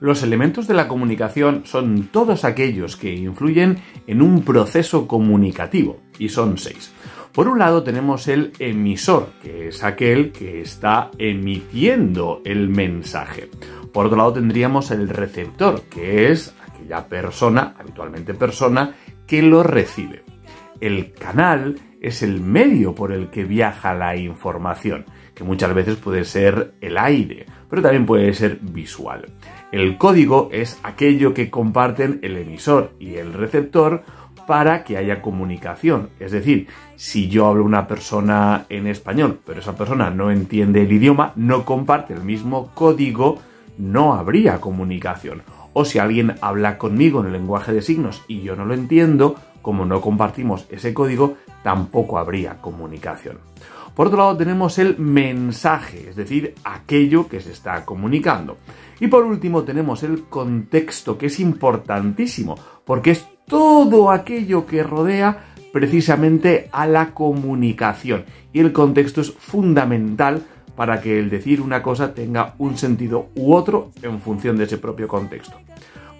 Los elementos de la comunicación son todos aquellos que influyen en un proceso comunicativo, y son seis. Por un lado tenemos el emisor, que es aquel que está emitiendo el mensaje. Por otro lado tendríamos el receptor, que es aquella persona, habitualmente persona, que lo recibe. El canal es el medio por el que viaja la información, que muchas veces puede ser el aire, pero también puede ser visual. El código es aquello que comparten el emisor y el receptor para que haya comunicación. Es decir, si yo hablo una persona en español, pero esa persona no entiende el idioma, no comparte el mismo código, no habría comunicación. O si alguien habla conmigo en el lenguaje de signos y yo no lo entiendo, como no compartimos ese código, tampoco habría comunicación. Por otro lado tenemos el mensaje, es decir, aquello que se está comunicando. Y por último tenemos el contexto, que es importantísimo, porque es todo aquello que rodea precisamente a la comunicación. Y el contexto es fundamental para que el decir una cosa tenga un sentido u otro en función de ese propio contexto.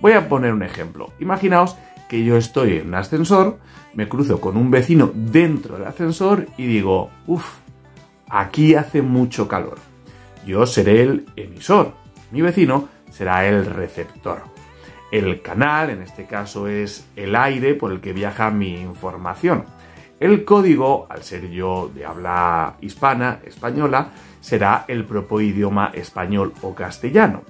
Voy a poner un ejemplo. Imaginaos que yo estoy en un ascensor, me cruzo con un vecino dentro del ascensor y digo, uff, aquí hace mucho calor. Yo seré el emisor, mi vecino será el receptor. El canal, en este caso, es el aire por el que viaja mi información. El código, al ser yo de habla hispana, española, será el propio idioma español o castellano.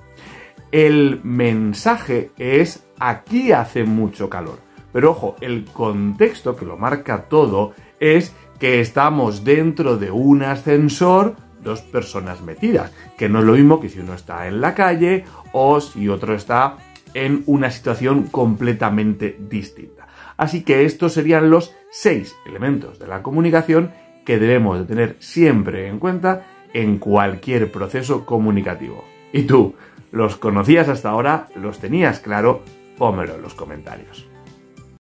El mensaje es aquí hace mucho calor. Pero ojo, el contexto que lo marca todo es que estamos dentro de un ascensor dos personas metidas, que no es lo mismo que si uno está en la calle o si otro está en una situación completamente distinta. Así que estos serían los seis elementos de la comunicación que debemos de tener siempre en cuenta en cualquier proceso comunicativo. ¿Y tú? ¿Los conocías hasta ahora? ¿Los tenías claro? Pómelo en los comentarios.